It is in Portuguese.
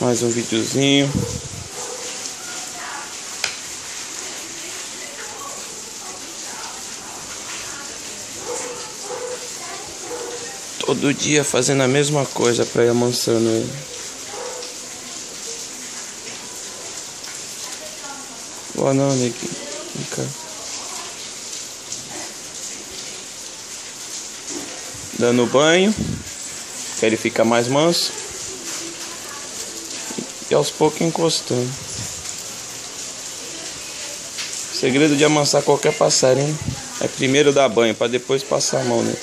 Mais um videozinho. Todo dia fazendo a mesma coisa para ir amansando ele. Boa não, Nick. Vem cá. Dando banho. Pra ele ficar mais manso. E aos poucos encostando. O segredo de amansar qualquer passarinho é primeiro dar banho para depois passar a mão nele.